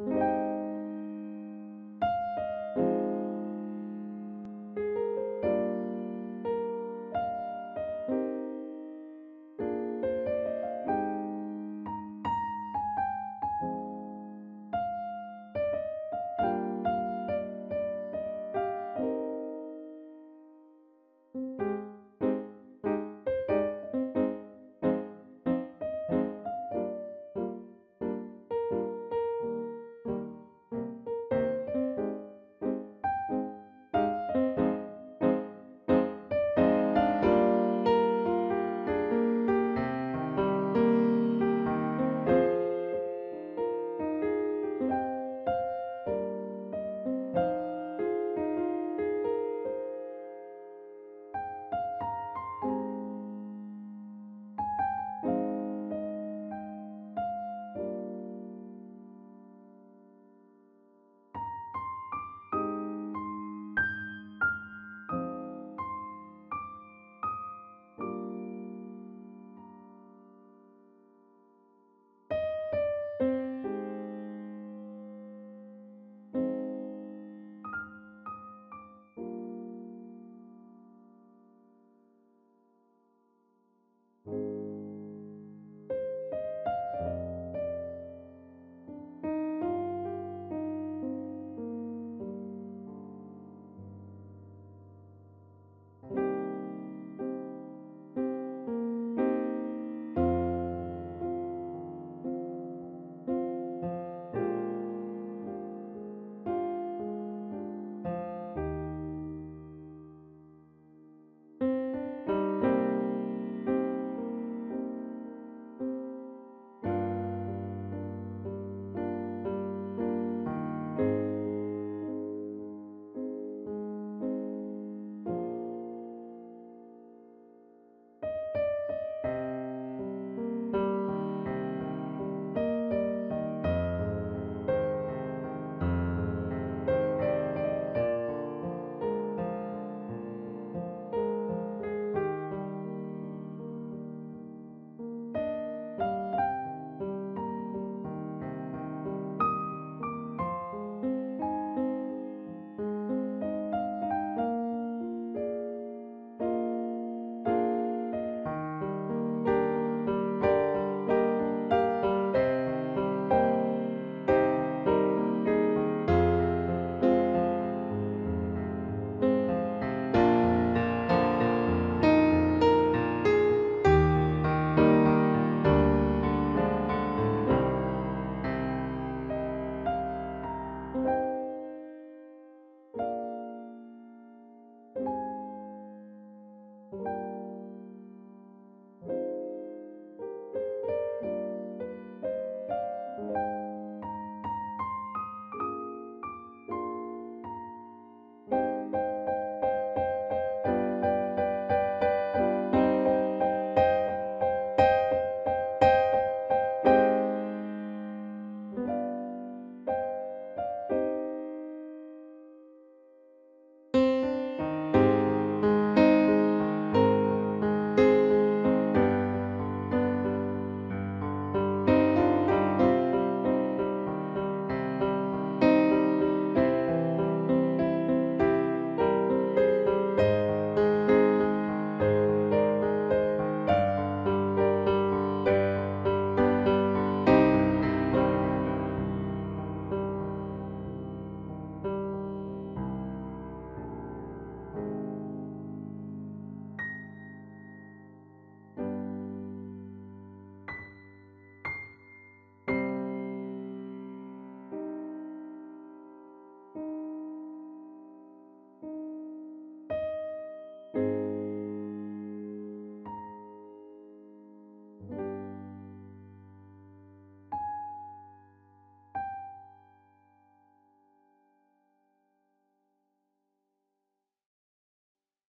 you